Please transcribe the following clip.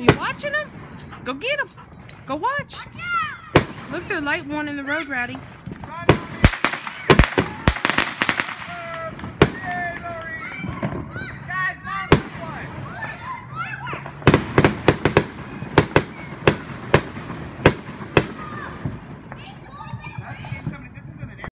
Are you watching them? Go get them. Go watch. Look, they're light one in the road, Rowdy.